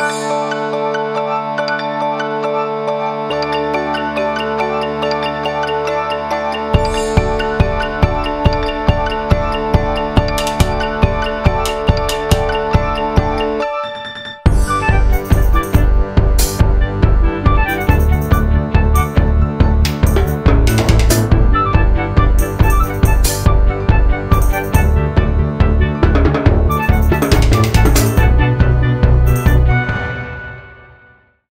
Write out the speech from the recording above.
Bye.